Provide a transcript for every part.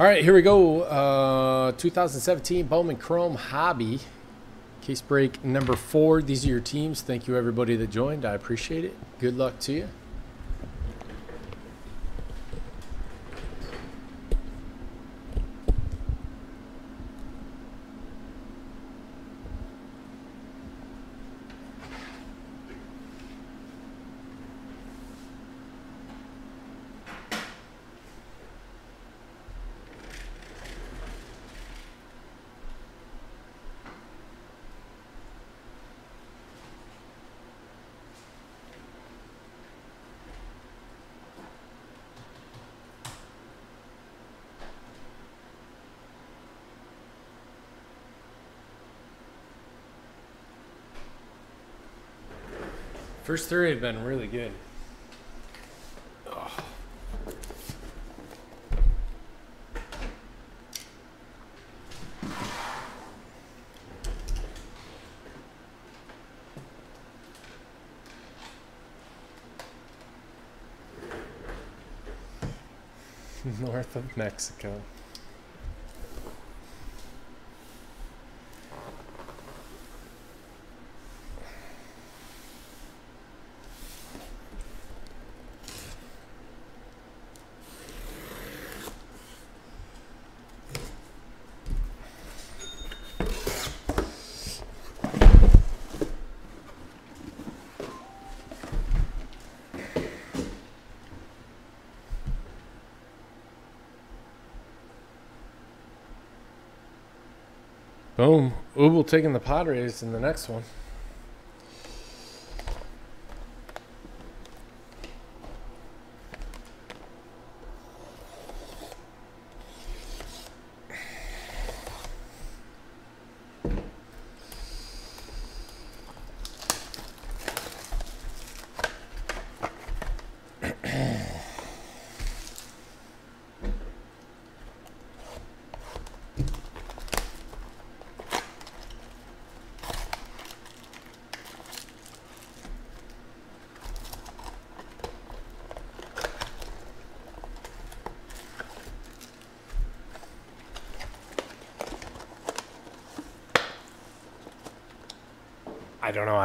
All right, here we go. Uh, 2017 Bowman Chrome Hobby. Case break number four. These are your teams. Thank you, everybody that joined. I appreciate it. Good luck to you. First three have been really good. North of Mexico. Oh, Boom. Ubel taking the Padres in the next one.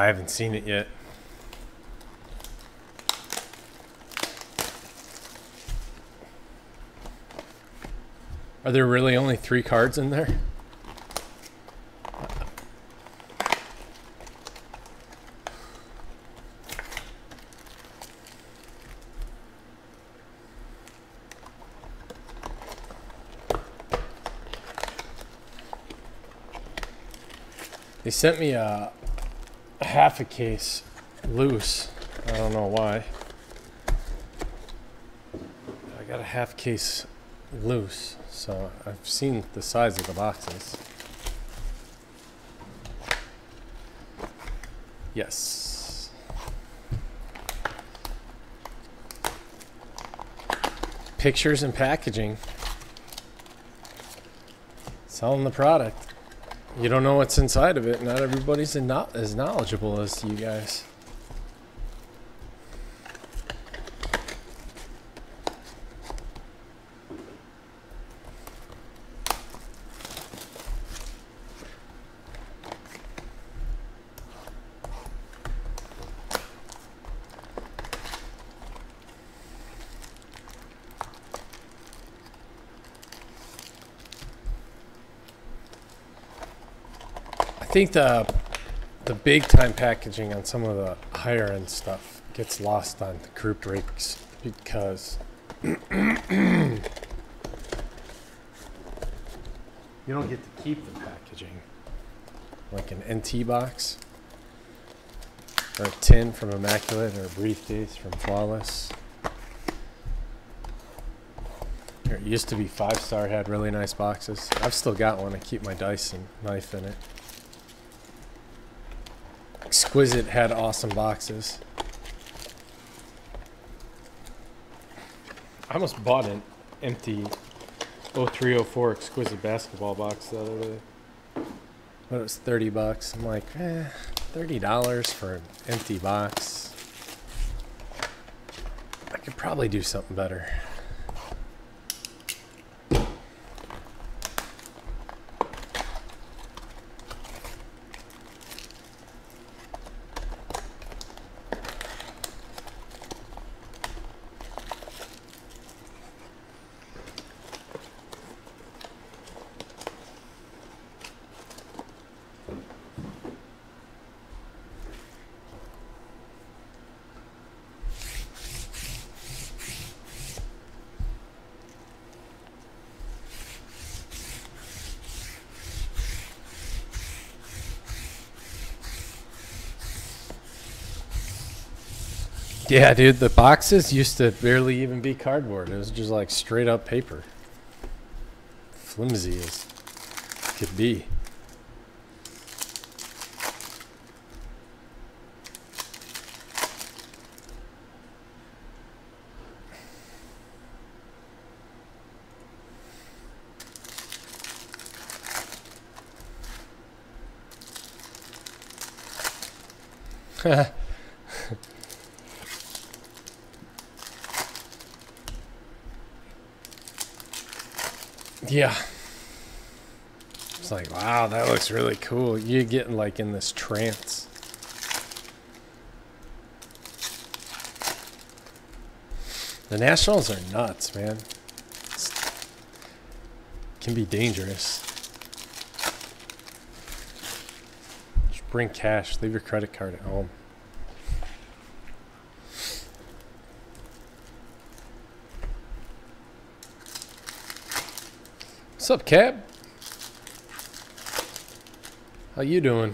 I haven't seen it yet. Are there really only three cards in there? They sent me a half a case loose. I don't know why. I got a half case loose, so I've seen the size of the boxes. Yes. Pictures and packaging. Selling the product. You don't know what's inside of it. Not everybody's not as knowledgeable as you guys. Think the the big time packaging on some of the higher end stuff gets lost on the group breaks because you don't get to keep the packaging like an NT box or a tin from Immaculate or a briefcase from Flawless. It used to be five star had really nice boxes. I've still got one. I keep my dice and knife in it. Exquisite had awesome boxes. I almost bought an empty 0304 Exquisite basketball box the other day. But it was 30 bucks. I'm like, eh, $30 for an empty box. I could probably do something better. Yeah, dude, the boxes used to barely even be cardboard. It was just like straight up paper. Flimsy as could be. yeah. It's like, wow, that looks really cool. You're getting like in this trance. The Nationals are nuts, man. It's, can be dangerous. Just bring cash. Leave your credit card at home. What's up, Cap? How you doing?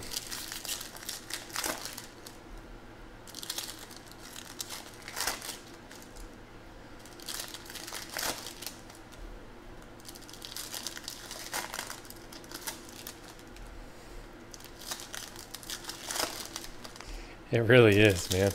It really is, man.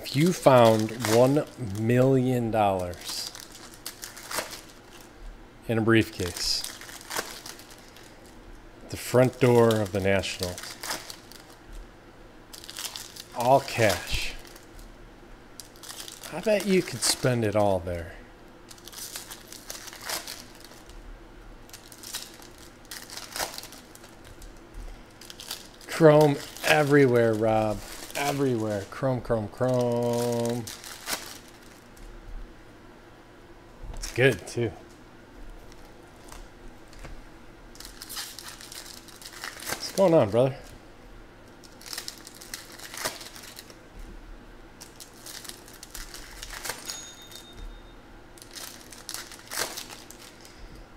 If you found one million dollars in a briefcase, the front door of the National, all cash, I bet you could spend it all there. Chrome everywhere, Rob everywhere. Chrome, chrome, chrome. It's good too. What's going on, brother?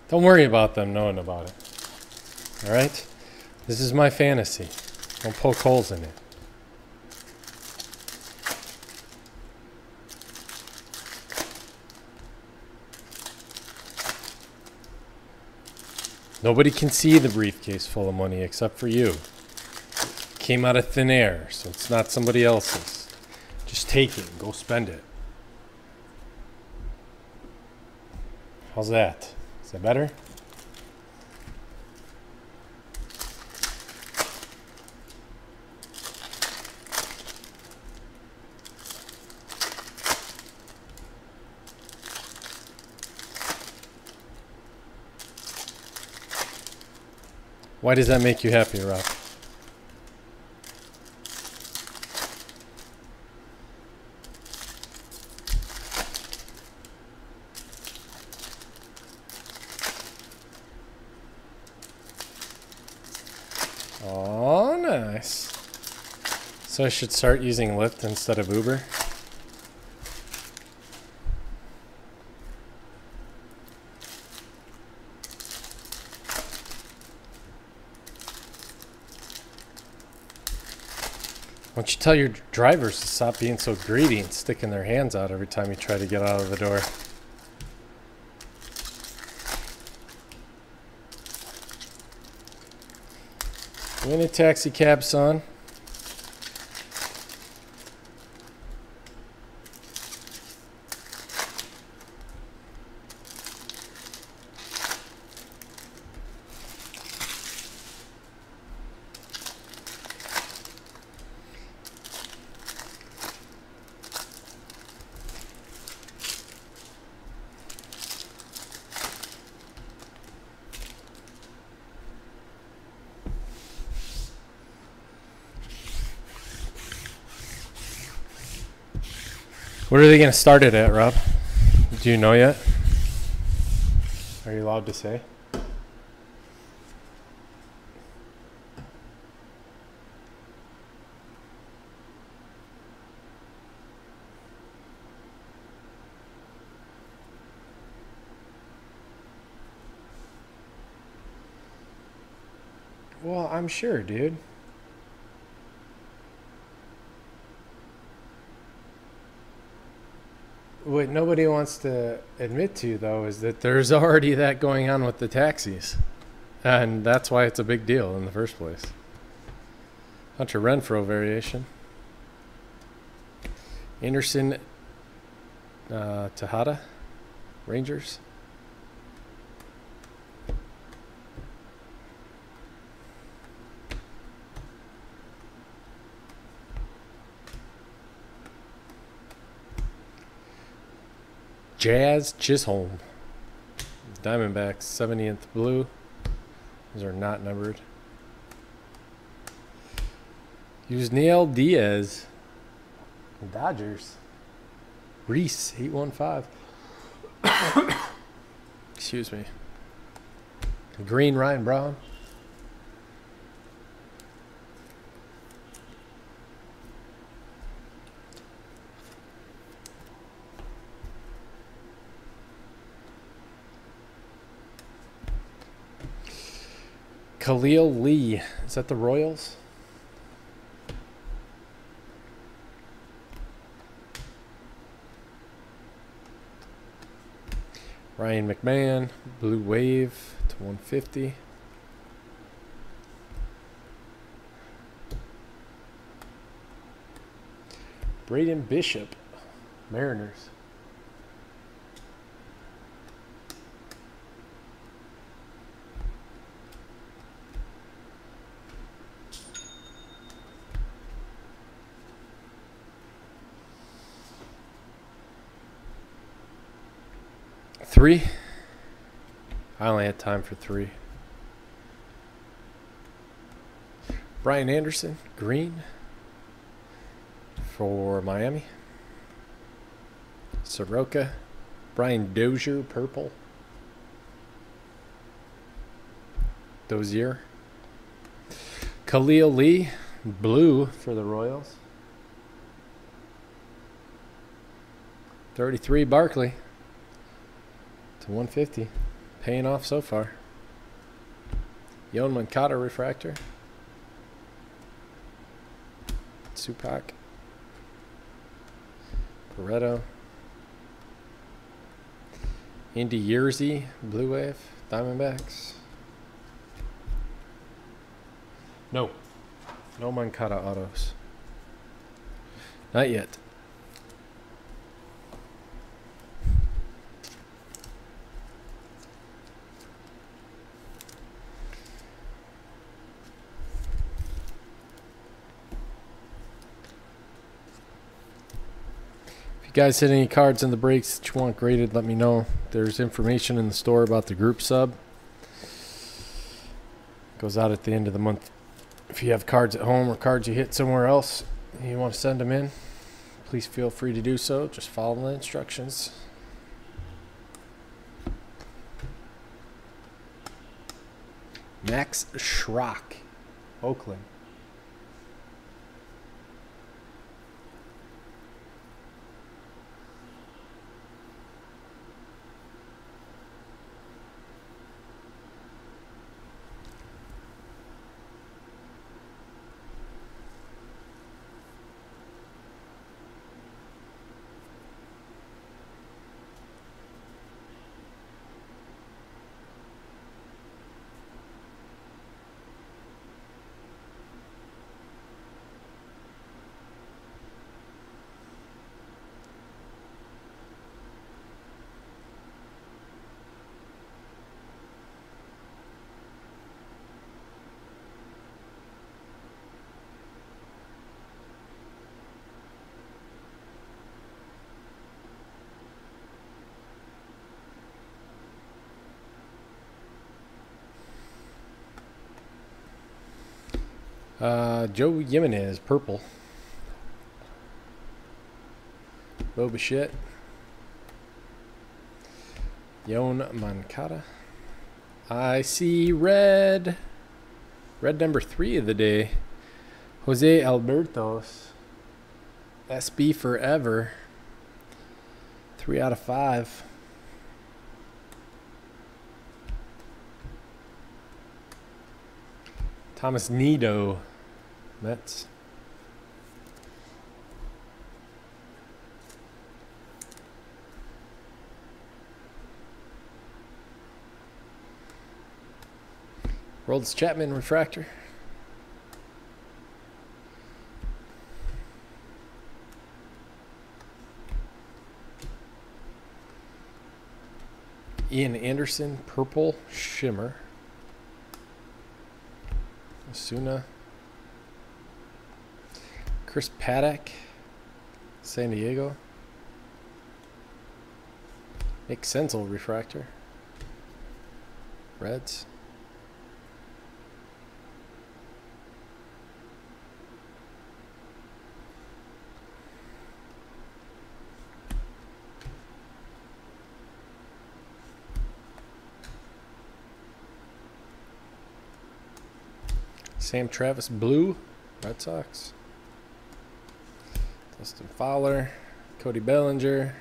Don't worry about them knowing about it. All right? This is my fantasy. Don't poke holes in it. Nobody can see the briefcase full of money except for you. Came out of thin air, so it's not somebody else's. Just take it and go spend it. How's that? Is that better? Why does that make you happy, Rob? Oh, nice. So I should start using Lyft instead of Uber? Tell your drivers to stop being so greedy and sticking their hands out every time you try to get out of the door? In a taxi cab, son? They to start it at, Rob? Do you know yet? Are you allowed to say? Well, I'm sure, dude. What nobody wants to admit to, though, is that there's already that going on with the taxis. And that's why it's a big deal in the first place. Hunter Renfroe variation. Anderson uh, Tejeda, Rangers. Jazz Chisholm. Diamondbacks, 70th blue. These are not numbered. Yusniel Diaz. Dodgers. Reese, 815. Excuse me. Green Ryan Brown. Khalil Lee. Is that the Royals? Ryan McMahon, Blue Wave to 150. Braden Bishop, Mariners. Three? I only had time for three. Brian Anderson, green for Miami. Soroka. Brian Dozier, purple. Dozier. Khalil Lee, blue for the Royals. 33 Barkley to 150. Paying off so far. Yon Moncada refractor. Supac. Barreto. Andy Yerzy, Blue Wave, Diamondbacks. No. No Moncada autos. Not yet. You guys hit any cards in the breaks that you want graded, let me know. There's information in the store about the group sub. Goes out at the end of the month. If you have cards at home or cards you hit somewhere else you want to send them in, please feel free to do so. Just follow the instructions. Max Schrock, Oakland. Uh, Joe Jimenez, purple. Bo Bichette. Yon Moncada. I see red. Red number three of the day. Jose Albertos. SB forever. Three out of five. Thomas Nido. Mets. World's Chapman refractor. Ian Anderson, purple shimmer. Acuña. Chris Paddack, San Diego. Nick Senzel refractor. Reds. Sam Travis Blue, Red Sox. Dustin Fowler, Cody Bellinger.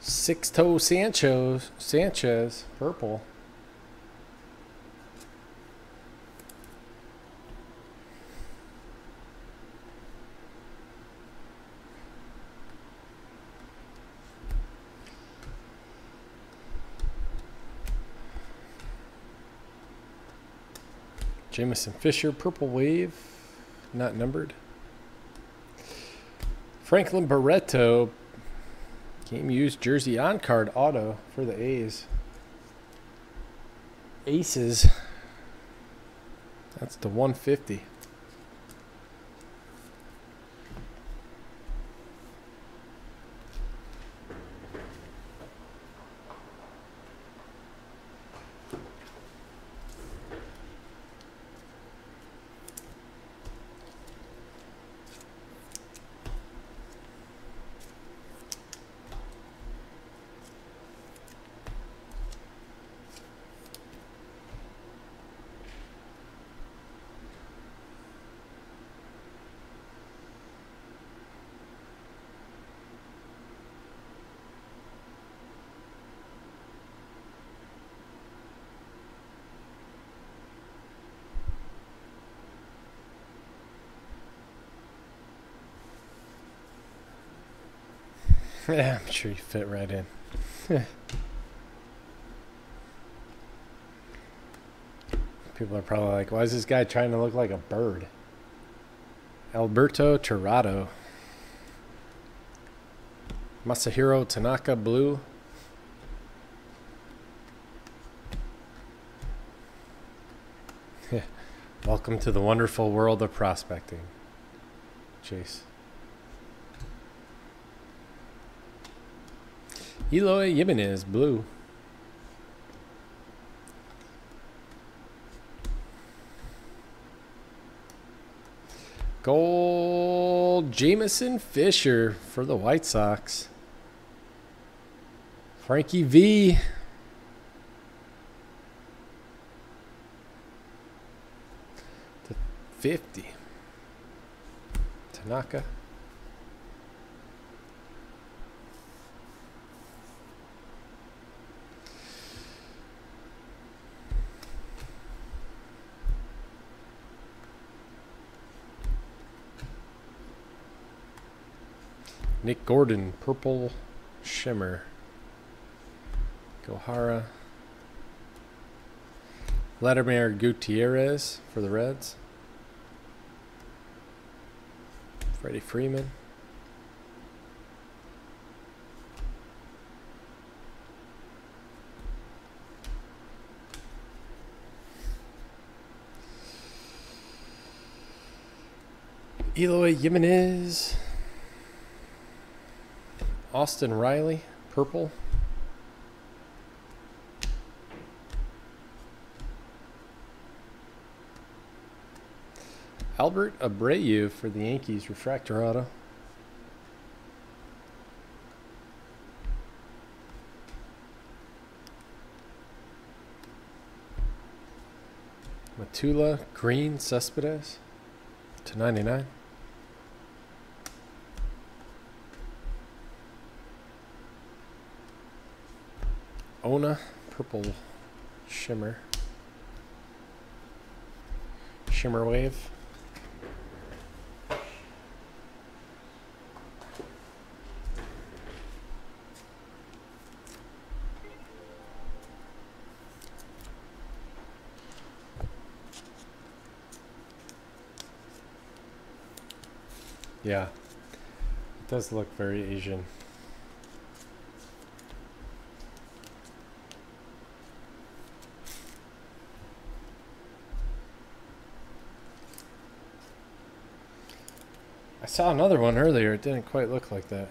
Sixto Sanchez, Sanchez, purple. Jameson Fisher, Purple Wave, not numbered. Franklin Barreto, game used jersey on card auto for the A's. Aces. That's the 150. Yeah, I'm sure you fit right in. People are probably like, why is this guy trying to look like a bird? Alberto Tirado. Masahiro Tanaka Blue. Welcome to the wonderful world of prospecting. Chase. Eloy Jimenez, blue. Gold Jameson Fisher for the White Sox. Frankie V. To 50. Tanaka. Nick Gordon, Purple Shimmer. Gohara. Vladimir Gutierrez for the Reds. Freddie Freeman. Eloy Jimenez. Austin Riley, purple. Albert Abreu for the Yankees, refractor auto. Matula Green Cespedes to 99. Ona Purple Shimmer. Shimmer Wave. Yeah. It does look very Asian. Saw another one earlier. It didn't quite look like that.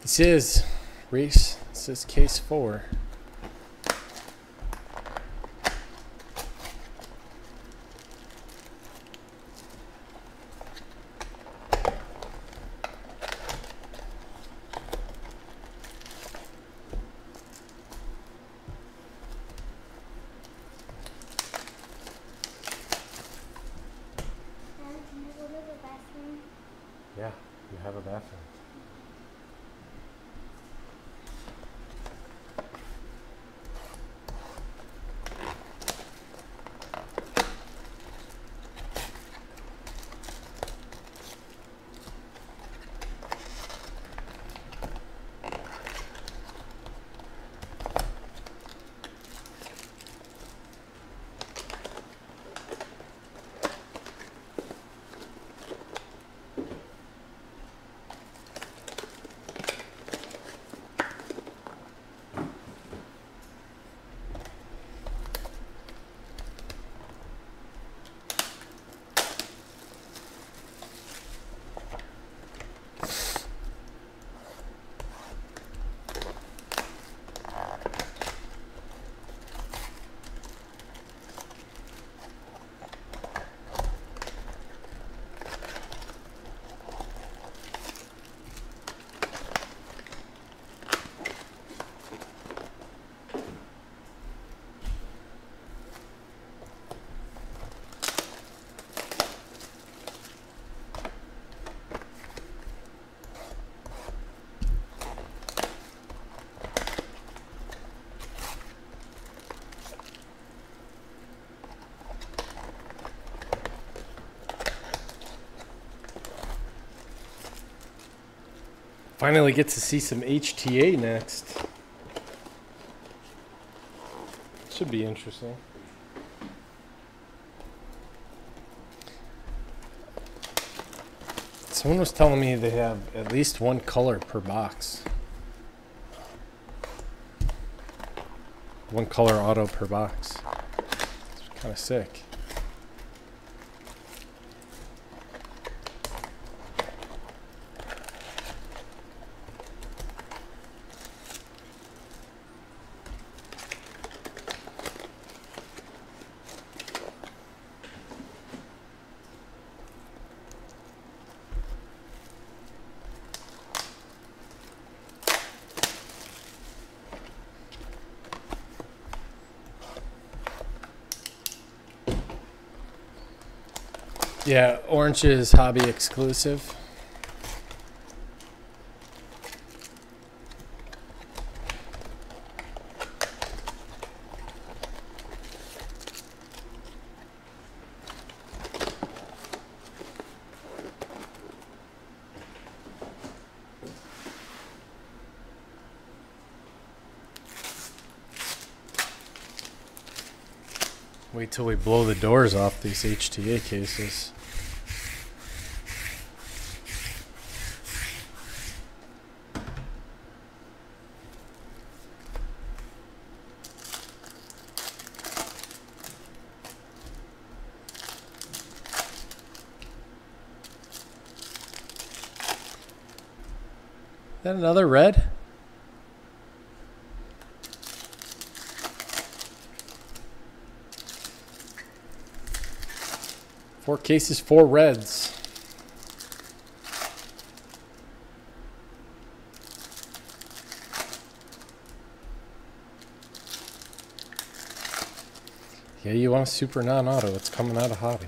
This is Reese. This is case four. Finally get to see some HTA next. Should be interesting. Someone was telling me they have at least one color per box. One color auto per box. It's kind of sick. Yeah, orange is hobby exclusive. Wait till we blow the doors off these HTA cases. That another red? Four cases, four reds. Yeah, you want a super non-auto. It's coming out of hobby.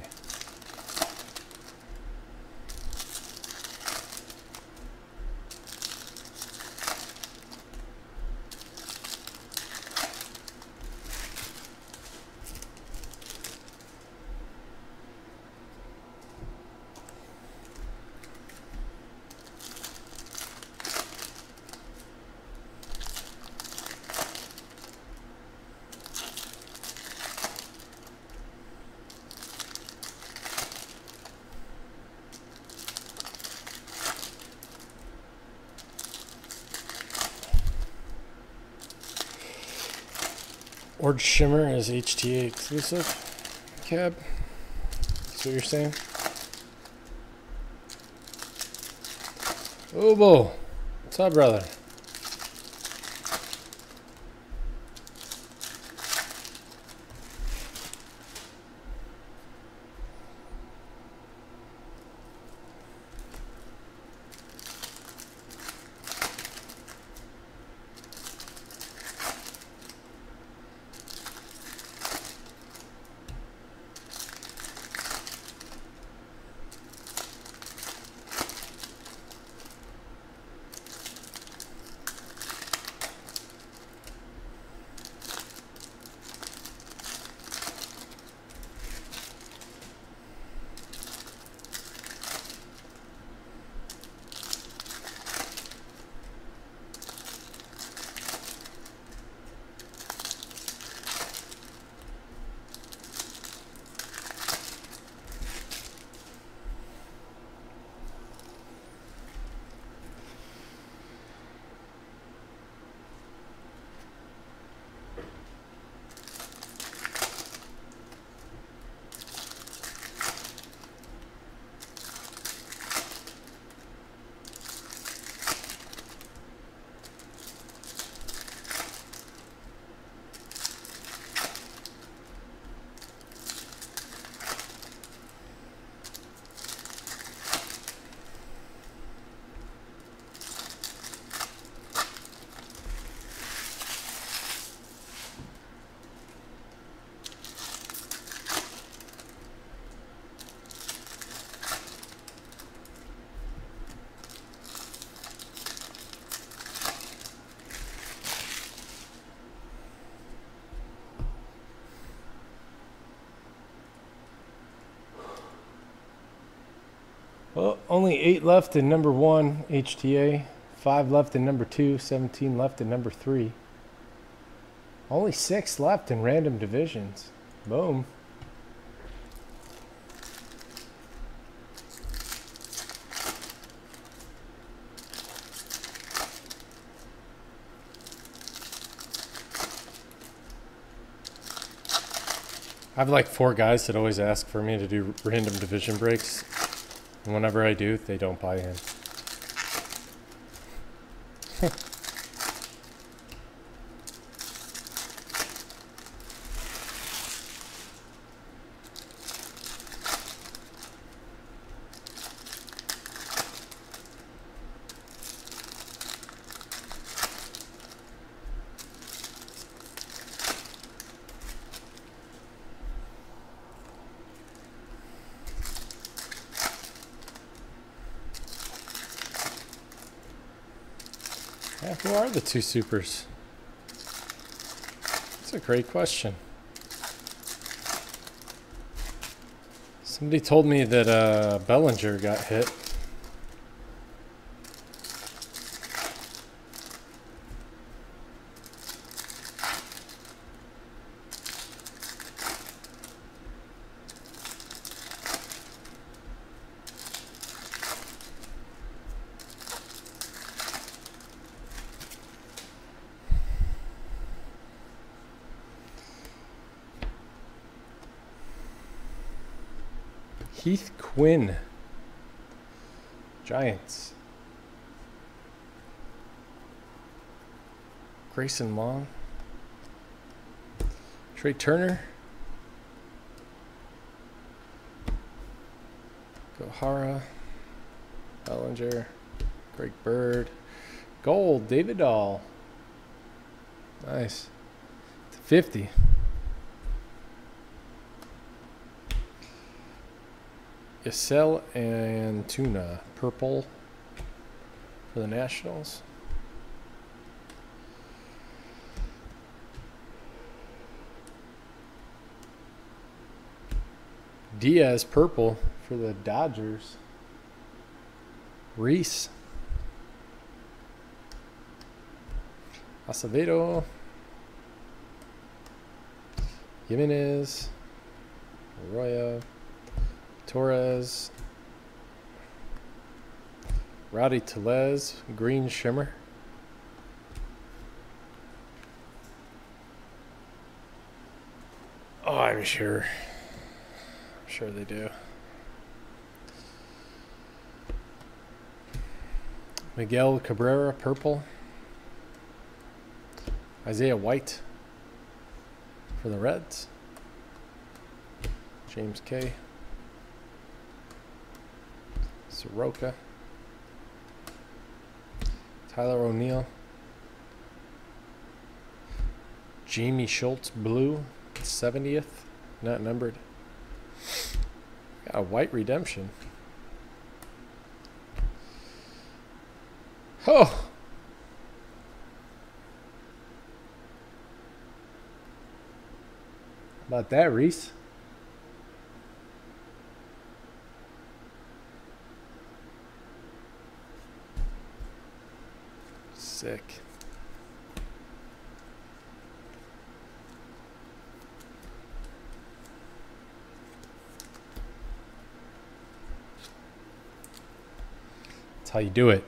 Ord Shimmer is HTA exclusive. Cab. That's what you're saying? Oh Obo. What's up, brother? Only eight left in number one, HTA. Five left in number two, 17 left in number three. Only six left in random divisions. Boom. I have like four guys that always ask for me to do random division breaks. And whenever I do, they don't buy in. Yeah, who are the two supers? That's a great question. Somebody told me that uh, Bellinger got hit. Quinn. Giants. Grayson Long. Trea Turner. Gohara. Bellinger. Greg Bird. Gold. David Dahl. Nice. To 50. Isel and Tuna. Purple for the Nationals. Diaz purple for the Dodgers. Reese. Acevedo. Jimenez. Arroyo. Torres. Rowdy Tellez. Green Shimmer. Oh, I'm sure. I'm sure they do. Miguel Cabrera, purple. Isaiah White for the Reds. James K. Soroka. Tyler O'Neill. Jaime Schultz, blue, 70th, not numbered. Got a white redemption. Oh! About that, Reese. Sick. That's how you do it.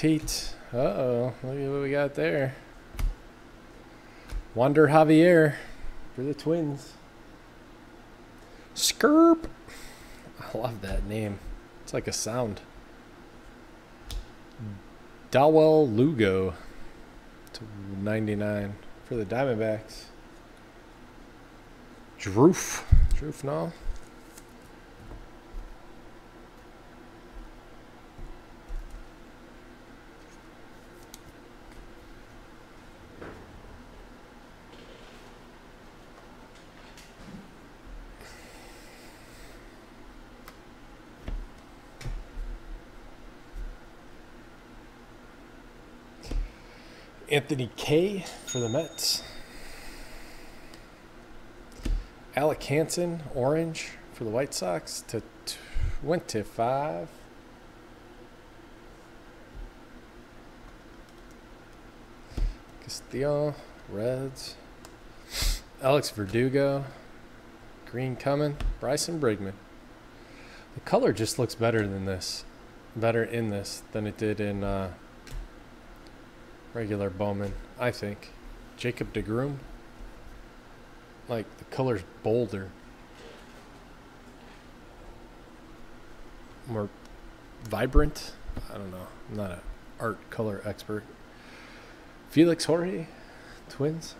Dylan Uh oh. Look at what we got there. Wander Javier for the Twins. Skirp. I love that name. It's like a sound. Dawel Lugo to 99 for the Diamondbacks. Droof. Droof, no. Anthony Kay for the Mets. Alec Hansen, orange for the White Sox to 25. Castillo, Reds. Alex Verdugo, green coming. Bryson Brigman. The color just looks better than this, better in this than it did in. Uh, regular Bowman, I think. Jacob deGrom. Like the color's bolder. More vibrant. I don't know. I'm not an art color expert. Felix Jorge, twins.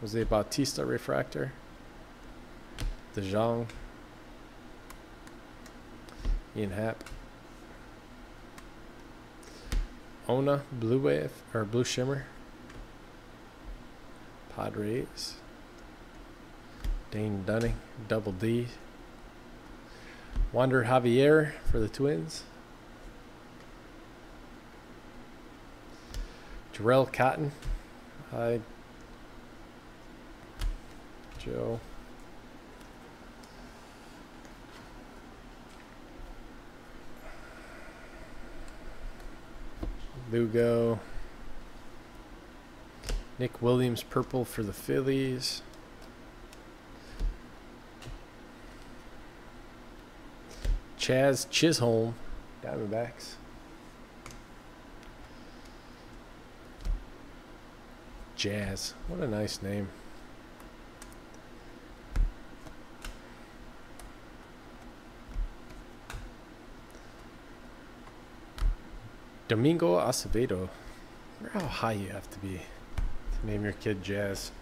Was a Bautista refractor. De Jong. Ian Happ. Ona, Blue Wave, or Blue Shimmer. Padres. Dane Dunning, Double D. Wander Javier for the Twins. Jharel Cotton. Hi. Joe. Lugo. Nick Williams purple for the Phillies. Chaz Chisholm, Diamondbacks. Jazz. What a nice name. Domingo Acevedo. How high you have to be to name your kid Jazz.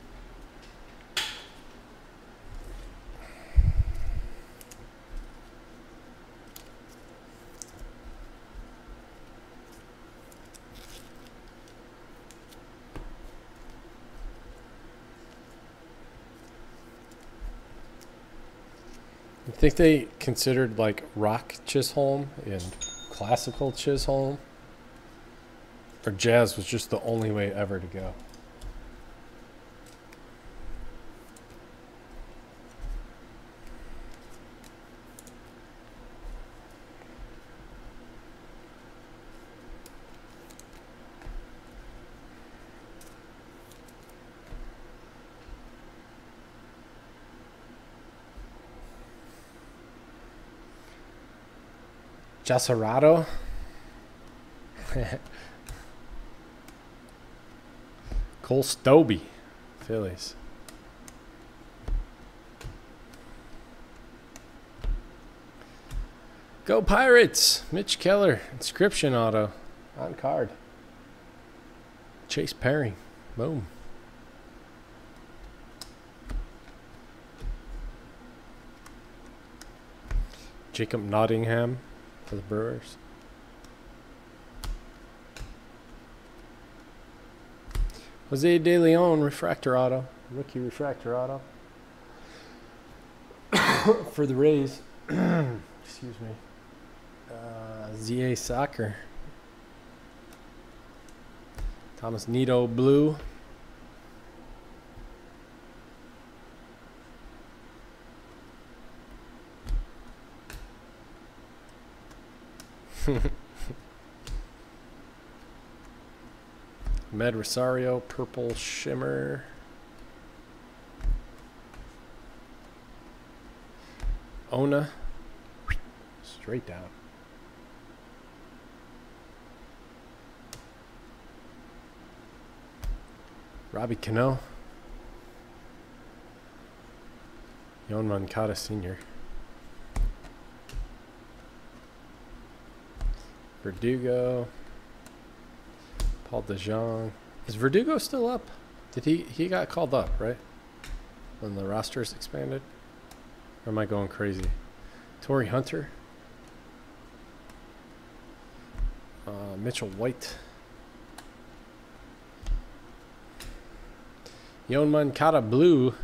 You think they considered like rock Chisholm and classical Chisholm? Or jazz was just the only way ever to go? Jasrado. Cole Stobbe, Phillies. Go Pirates! Mitch Keller, inscription auto on card. Chase Perry, boom. Jacob Nottingham for the Brewers. Jose De Leon, refractor auto. Rookie refractor auto. for the Rays. Excuse me. Uh, ZA Soccer. Thomas Nido Blue. Med Rosario, Purple Shimmer. Ona. Straight down. Robbie Cano. Yoan Moncada Sr. Verdugo. Paul DeJong. Is Verdugo still up? Did he he got called up, right? When the rosters expanded? Or am I going crazy? Torii Hunter. Uh, Mitchell White. Yoan Moncada Blue.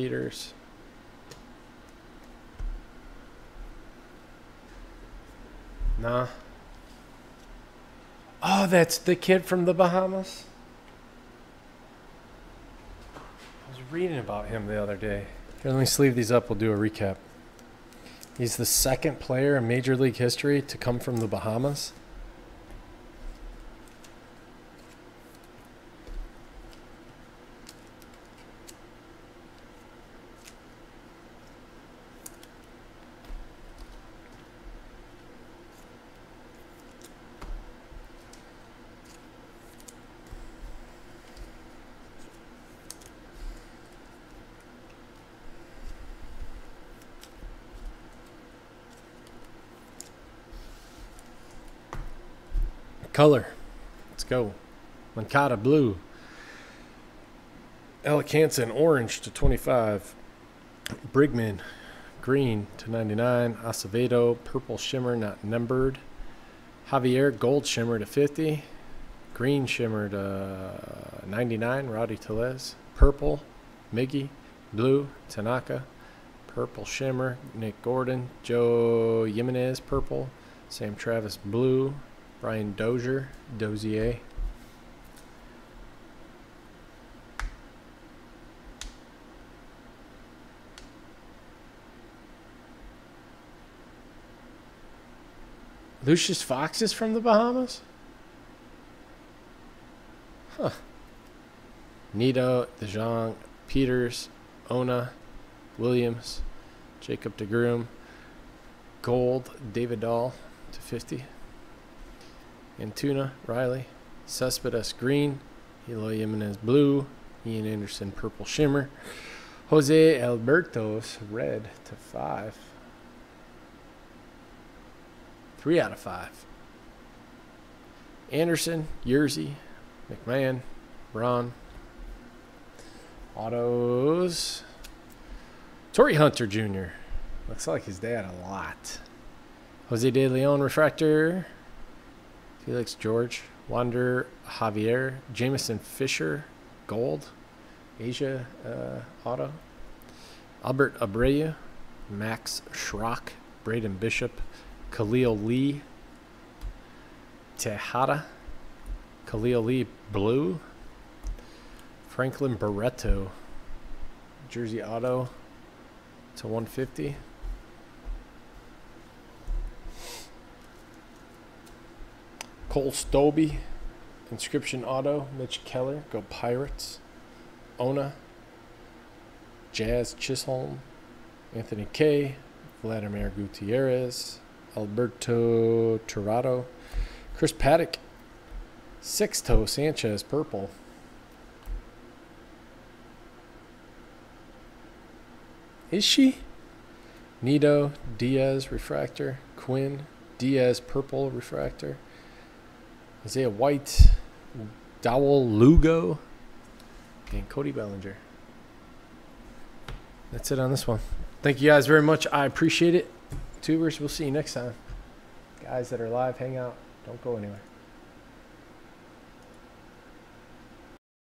Peters. Nah. Oh, that's the kid from the Bahamas. I was reading about him the other day. Here, let me sleeve these up. We'll do a recap. He's the second player in Major League history to come from the Bahamas. Color. Let's go. Moncada blue. Alec Hansen orange to 25. Brigman green to 99. Acevedo purple shimmer not numbered. Javier gold shimmer to 50. Green shimmer to uh, 99. Rowdy Tellez. Purple Miggy. Blue Tanaka. Purple shimmer Nick Gordon. Joe Jimenez purple. Sam Travis blue. Brian Dozier, Dozier. Lucius Fox is from the Bahamas? Huh. Nido, DeJong, Peters, Ona, Williams, Jacob deGrom, Gold, David Dahl to 50. Antuna, Riley, Cespedes Green, Eloy Jimenez Blue, Ian Anderson Purple Shimmer, Jose Alberto's Red to 5. Three out of five. Anderson, Yerzy, McMahon, Braun. Autos. Torii Hunter Jr. Looks like his dad a lot. Jose De Leon Refractor. Felix Jorge. Wander Javier. Jameson Fisher. Gold. Asia uh, Auto. Albert Abreu. Max Schrock. Braden Bishop. Khalil Lee, Tejeda, Khalil Lee Blue, Franklin Barreto, Jersey Auto to 150. Cole Stobbe, Inscription Auto, Mitch Keller, go Pirates, Ona, Jazz Chisholm, Anthony Kay, Vladimir Gutierrez, Alberto Torrado, Chris Paddack, Sixto Sanchez, purple. Is she? Nido, Diaz, refractor. Quinn, Diaz, purple, refractor. Isaiah White, Dawel Lugo, and Cody Bellinger. That's it on this one. Thank you guys very much. I appreciate it. Tubers, we'll see you next time. Guys that are live, hang out. Don't go anywhere.